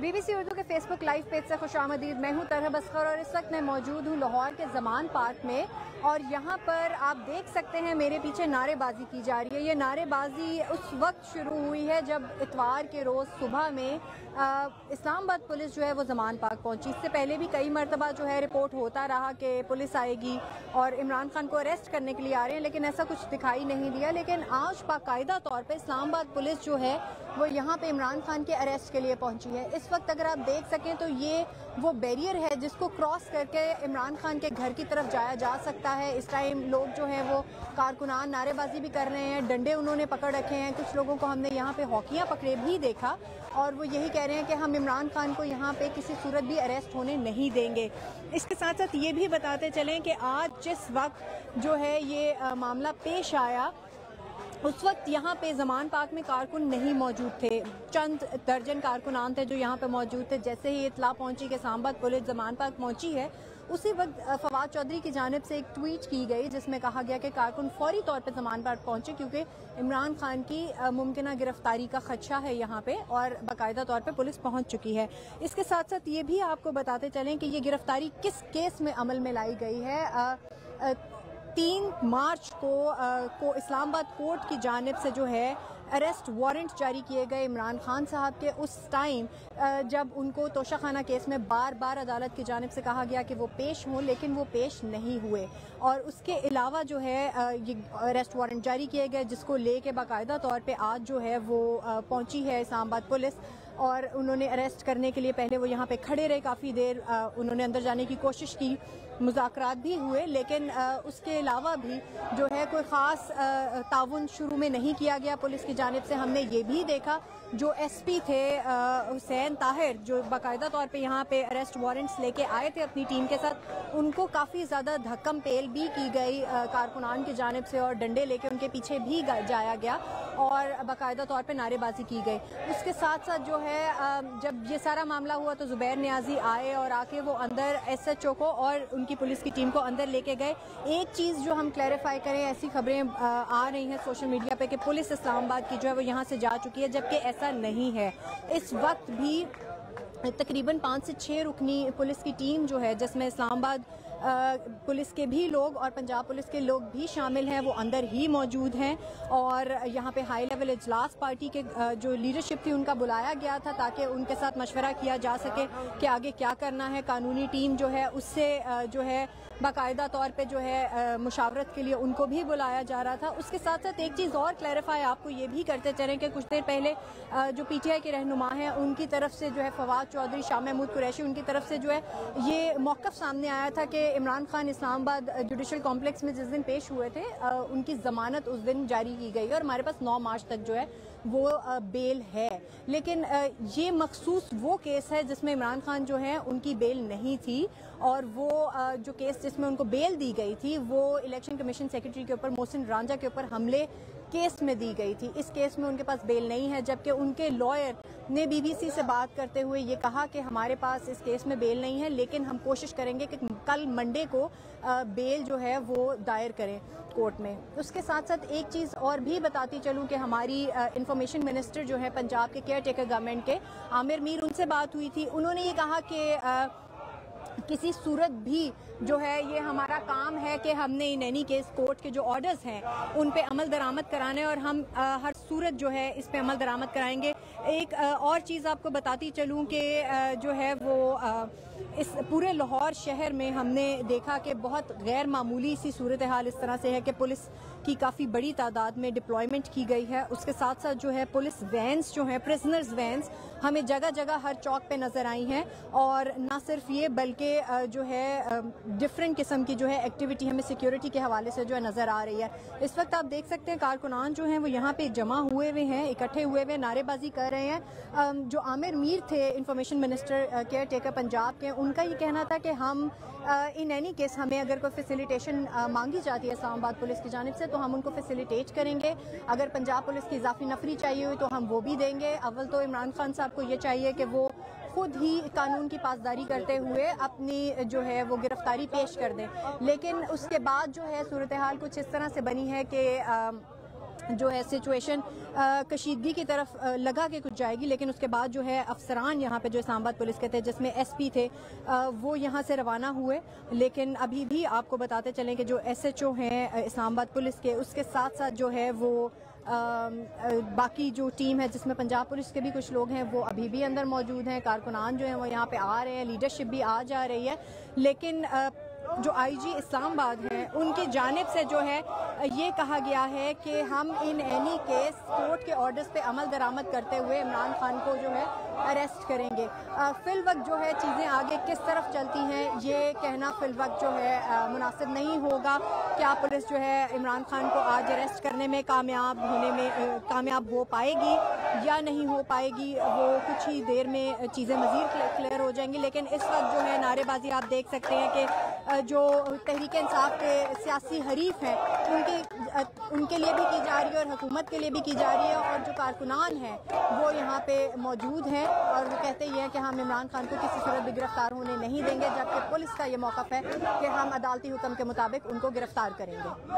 Be B C Urdu کے face بک live page سے خوش آمدید میں ہوں، طرح بسخر اور اس وقت میں موجود ہوں لاہور کے زمان پارک میں اور یہاں پر آپ دیکھ سکتے ہیں میرے پیچھے نعرے بازی کی جا رہی ہے۔ یہ نعرے بازی اس وقت شروع ہوئی ہے جب اتوار کے روز صبح میں اسلام آباد پولیس جو ہے وہ زمان پاک پہنچی۔ اس سے پہلے بھی کئی مرتبہ جو ہے رپورٹ ہوتا رہا کہ پولیس آئے گی اور عمران خان کو اریسٹ کرنے کے لیے آ رہے ہیں، لیکن ایسا کچھ دکھائی نہیں دیا۔ لیکن آج باقاعدہ طور پہ اسلام آباد پولیس جو ہے وہ یہاں پہ عمران خان کے اریسٹ کے لیے پہنچی ہے۔ اس وقت اگر آپ دیکھ سکیں تو یہ وہ بیریئر ہے جس کو کراس کر کے عمران خان کے گھر کی طرف جایا جا سکتا ہے۔ اس ٹائم لوگ جو ہیں وہ کارکنان نعرے بازی بھی کر رہے ہیں، ڈنڈے انہوں نے پکڑ رکھے ہیں۔ کچھ لوگوں کو ہم نے یہاں پہ ہاکیاں پکڑے بھی دیکھا اور وہ یہی کہہ رہے ہیں کہ ہم عمران خان کو یہاں پہ کسی صورت بھی اریسٹ ہونے نہیں دیں گے۔ اس کے ساتھ ساتھ یہ بھی بتاتے چلیں کہ آج جس وقت جو ہے یہ معاملہ پیش آیا اس وقت یہاں پہ زمان پاک میں کارکن نہیں موجود تھے۔ چند درجن کارکنان تھے جو یہاں پہ موجود تھے۔ جیسے ہی اطلاع پہنچی کہ سامباد پولیس زمان پاک پہنچی ہے، اسی وقت فواد چودھری کی جانب سے ایک ٹویٹ کی گئی، جس میں کہا گیا کہ کارکن فوری طور پہ زمان پاک پہنچے کیونکہ عمران خان کی ممکنہ گرفتاری کا خدشہ ہے یہاں پہ اور باقاعدہ طور پہ پولیس پہنچ چکی ہے۔ اس کے ساتھ ساتھ یہ بھی آپ کو بتاتے چلیں کہ یہ گرفتاری کس کیس میں عمل میں لائی گئی ہے؟ تین مارچ کو کو اسلام آباد کورٹ کی جانب سے جو ہے اریسٹ وارنٹ جاری کیے گئے عمران خان صاحب کے۔ اس ٹائم جب ان کو توشہ خانہ کیس میں بار بار عدالت کی جانب سے کہا گیا کہ وہ پیش ہوں، لیکن وہ پیش نہیں ہوئے۔ اور اس کے علاوہ جو ہے یہ اریسٹ وارنٹ جاری کیے گئے، جس کو لے کے باقاعدہ طور پہ آج جو ہے وہ پہنچی ہے اسلام آباد پولیس۔ اور انہوں نے اریسٹ کرنے کے لیے پہلے وہ یہاں پہ کھڑے رہے کافی دیر انہوں نے اندر جانے کی کوشش کی، مذاکرات بھی ہوئے، لیکن اس کے علاوہ بھی جو ہے کوئی خاص تعاون شروع میں نہیں کیا گیا پولیس کی جانب سے۔ ہم نے یہ بھی دیکھا، جو ایس پی تھے حسین طاہر، جو باقاعدہ طور پہ یہاں پہ اریسٹ وارنٹس لے کے آئے تھے اپنی ٹیم کے ساتھ، ان کو کافی زیادہ دھکم پیل بھی کی گئی کارکنان کی جانب سے اور ڈنڈے لے کے ان کے پیچھے بھی جایا گیا اور باقاعدہ طور پہ نعرے بازی کی گئی۔ اس کے ساتھ ساتھ جو ہے جب یہ سارا معاملہ ہوا تو زبیر نیازی آئے اور آ کے وہ اندر ایس ایچ او کو اور ان کی پولیس کی ٹیم کو اندر لے کے گئے۔ ایک چیز جو ہم کلیریفائی کریں، ایسی خبریں آ رہی ہیں سوشل میڈیا پہ کہ پولیس اسلام آباد کی جو ہے وہ یہاں سے جا چکی ہے، جبکہ ایسا نہیں ہے۔ اس وقت بھی تقریباً پانچ سے چھ رکنی پولیس کی ٹیم جو ہے، جس میں اسلام آباد پولیس کے بھی لوگ اور پنجاب پولیس کے لوگ بھی شامل ہیں، وہ اندر ہی موجود ہیں اور یہاں پہ ہائی لیول اجلاس پارٹی کے جو لیڈرشپ تھی ان کا بلایا گیا تھا تاکہ ان کے ساتھ مشورہ کیا جا سکے کہ آگے کیا کرنا ہے۔ قانونی ٹیم جو ہے، اس سے جو ہے، باقاعدہ طور پہ جو ہے مشاورت کے لیے ان کو بھی بلایا جا رہا تھا۔ اس کے ساتھ ساتھ ایک چیز اور کلیریفائی آپ کو یہ بھی کرتے چلیں کہ کچھ دیر پہلے جو پی ٹی آئی کے رہنما ہیں، ان کی طرف سے جو ہے، فواد چودھری، شاہ محمود قریشی، ان کی طرف سے جو ہے، یہ موقف سامنے آیا تھا کہ عمران خان اسلام آباد جوڈیشل کمپلیکس میں جس دن پیش ہوئے تھے ان کی ضمانت اس دن جاری کی گئی اور ہمارے پاس نو مارچ تک جو ہے وہ بیل ہے۔ لیکن یہ مخصوص وہ کیس ہے جس میں عمران خان جو ہے ان کی بیل نہیں تھی اور وہ جو کیس جس میں ان کو بیل دی گئی تھی، وہ الیکشن کمیشن سیکرٹری کے اوپر، محسن رانجا کے اوپر حملے کیس میں دی گئی تھی۔ اس کیس میں ان کے پاس بیل نہیں ہے، جبکہ ان کے لائر نے بی بی سی سے بات کرتے ہوئے یہ کہا کہ ہمارے پاس اس کیس میں بیل نہیں ہے، لیکن ہم کوشش کریں گے کہ کل منڈے کو بیل جو ہے وہ دائر کریں کورٹ میں۔ اس کے ساتھ ساتھ ایک چیز اور بھی بتاتی چلوں کہ ہماری انفارمیشن منسٹر جو ہے پنجاب کے کیئر ٹیکر گورنمنٹ کے، عامر میر ان سے بات ہوئی تھی۔ انہوں نے یہ کہا کہ کسی صورت بھی جو ہے یہ ہمارا کام ہے کہ ہم نے ان اینی کیس کورٹ کے جو آرڈرز ہیں، ان پہ عمل درآمد کرانے اور ہم ہر صورت جو ہے اس پہ عمل درآمد کرائیں گے۔ ایک اور چیز آپ کو بتاتی چلوں کہ جو ہے وہ اس پورے لاہور شہر میں ہم نے دیکھا کہ بہت غیر معمولی سی صورتحال اس طرح سے ہے کہ پولیس کی کافی بڑی تعداد میں ڈپلائمنٹ کی گئی ہے۔ اس کے ساتھ ساتھ جو ہے پولیس وینز جو ہیں پریزنرز وینز ہمیں جگہ جگہ ہر چوک پہ نظر آئی ہیں۔ اور نہ صرف یہ، بلکہ جو ہے ڈفرینٹ قسم کی جو ہے ایکٹیویٹی ہمیں سیکیورٹی کے حوالے سے جو ہے نظر آ رہی ہے۔ اس وقت آپ دیکھ سکتے ہیں کارکنان جو ہیں وہ یہاں پہ جمع ہوئے ہوئے ہیں، اکٹھے ہوئے ہوئے، نعرے بازی کر رہے ہیں۔ جو عامر میر تھے information minister caretaker Punjab کے، ان کا یہ کہنا تھا کہ ہم ان اینی کیس ہمیں اگر کوئی فیسیلیٹیشن مانگی جاتی ہے اسلام آباد پولیس کی جانب سے، تو ہم ان کو فیسیلیٹیٹ کریں گے۔ اگر پنجاب پولیس کی اضافی نفری چاہیے ہوئی تو ہم وہ بھی دیں گے۔ اول تو عمران خان صاحب کو یہ چاہیے کہ وہ خود ہی قانون کی پاسداری کرتے ہوئے اپنی، جو ہے، وہ گرفتاری پیش کر دیں۔ لیکن اس کے بعد جو ہے، صورتحال کچھ اس طرح سے بنی ہے کہ جو ہے سچویشن کشیدگی کی طرف لگا کے کچھ جائے گی، لیکن اس کے بعد جو ہے افسران یہاں پہ جو اسلام آباد پولیس کے تھے، جس میں ایس پی تھے وہ یہاں سے روانہ ہوئے۔ لیکن ابھی بھی آپ کو بتاتے چلیں کہ جو ایس ایچ او ہیں اسلام آباد پولیس کے، اس کے ساتھ ساتھ جو ہے وہ باقی جو ٹیم ہے، جس میں پنجاب پولیس کے بھی کچھ لوگ ہیں، وہ ابھی بھی اندر موجود ہیں۔ کارکنان جو ہیں، وہ یہاں پہ آ رہے ہیں لیڈرشپ بھی آ جا رہی ہے۔ لیکن جو آئی جی اسلام آباد ہیں، ان کی جانب سے جو ہے، یہ کہا گیا ہے کہ ہم ان اینی کیس کورٹ کے آرڈرز پہ عمل درآمد کرتے ہوئے عمران خان کو جو ہے اریسٹ کریں گے۔ فی الوقت جو ہے چیزیں آگے کس طرف چلتی ہیں، یہ کہنا فی الوقت جو ہے مناسب نہیں ہوگا۔ کیا پولیس جو ہے عمران خان کو آج اریسٹ کرنے میں کامیاب ہونے میں کامیاب ہو پائے گی یا نہیں ہو پائے گی، وہ کچھ ہی دیر میں چیزیں مزید کلیئر ہو جائیں گی۔ لیکن اس وقت جو ہے نعرے بازی، آپ دیکھ سکتے ہیں کہ جو تحریک انصاف کے سیاسی حریف ہیں، ان کے ان کے لیے بھی کی جا رہی ہے اور حکومت کے لیے بھی کی جا رہی ہے اور جو کارکنان ہیں، وہ یہاں پہ موجود ہیں اور وہ کہتے یہ ہیں کہ ہم عمران خان کو کسی صورت بھی گرفتار ہونے نہیں دیں گے، جبکہ پولیس کا یہ موقف ہے کہ ہم عدالتی حکم کے مطابق ان کو گرفتار کریں گے۔